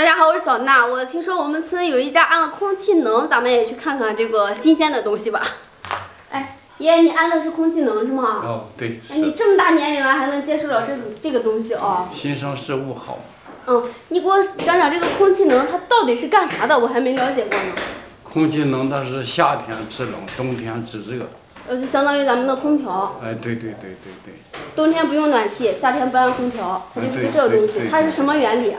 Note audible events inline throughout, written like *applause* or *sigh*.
大家好，我是小娜。我听说我们村有一家安了空气能，咱们也去看看这个新鲜的东西吧。哎，爷 *laughs* 爷，你安的是空气能是吗？哦，对，哎，你这么大年龄了还能接受了这这个东西哦？新生事物好。嗯，你给我讲讲这个空气能它到底是干啥的？我还没了解过呢。空气能它是夏天制冷，冬天制热。呃，就相当于咱们的空调。哎，对对对对对。冬天不用暖气，夏天不安空调，它就是个这个东西。它是什么原理？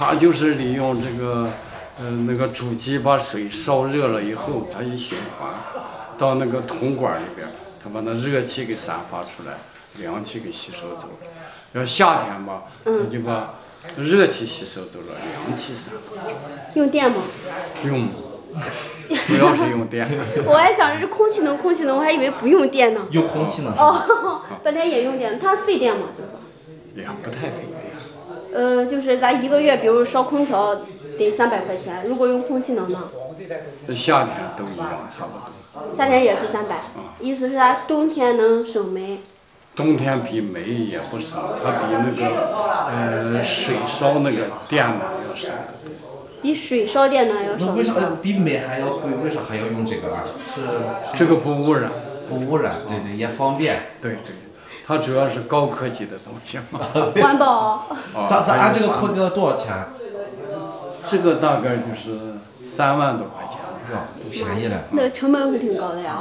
它就是利用这个，呃，那个主机把水烧热了以后，它一循环到那个铜管里边，它把那热气给散发出来，凉气给吸收走了。要夏天吧，它就把热气吸收走了，凉气散发出来。用电吗？用，主要是用电。*laughs* 我还想着是空气能，空气能，我还以为不用电呢。用空气能。哦，*laughs* 本来也用电，它费电吗？就是。也不太费电。呃，就是咱一个月，比如烧空调得三百块钱，如果用空气能呢？这夏天都一样，差不多。夏天也是三百。意思是咱冬天能省煤。冬天比煤也不省，它比那个呃水烧那个电暖要省得多。比水烧电暖要省。为啥比煤还要贵？为啥还要用这个啊？是这个不污染。不污染，对对，也方便。对对。它主要是高科技的东西嘛，*laughs* 环保。咱咱按这个空调多少钱？这个大概就是三万多块钱，是吧？不便宜了。那成本会挺高的呀。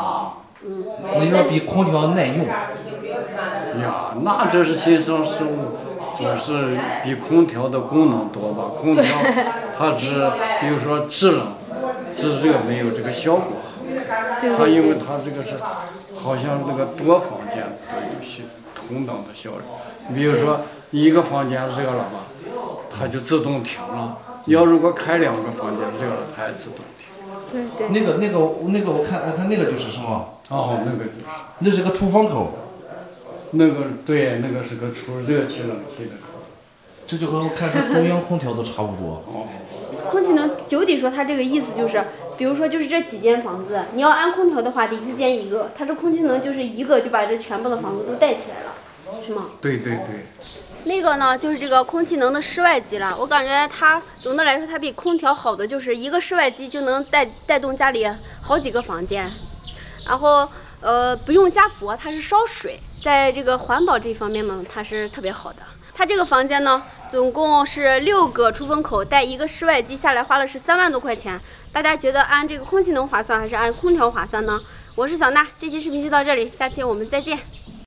嗯。那就说比空调耐用。呀，那这是新生事物，只是比空调的功能多吧？空调 *laughs* 它只比如说制冷、制热没有这个效果好。它因为它这个是好像那个多房间。同等的效率，你比如说一个房间热了吧，它就自动停了。要如果开两个房间热了，它也自动停。对对。那个那个那个，我看我看那个就是什么？哦，那个就是。那是个出风口。那个对，那个是个出热气冷气的口。这就和我看中央空调都差不多。哦。空气能九底说他这个意思就是，比如说就是这几间房子，你要安空调的话得一间一个，它这空气能就是一个就把这全部的房子都带起来了。是吗？对对对，那个呢，就是这个空气能的室外机了。我感觉它总的来说，它比空调好的就是一个室外机就能带带动家里好几个房间，然后呃不用加氟，它是烧水，在这个环保这方面嘛，它是特别好的。它这个房间呢，总共是六个出风口带一个室外机，下来花了是三万多块钱。大家觉得安这个空气能划算还是安空调划算呢？我是小娜，这期视频就到这里，下期我们再见。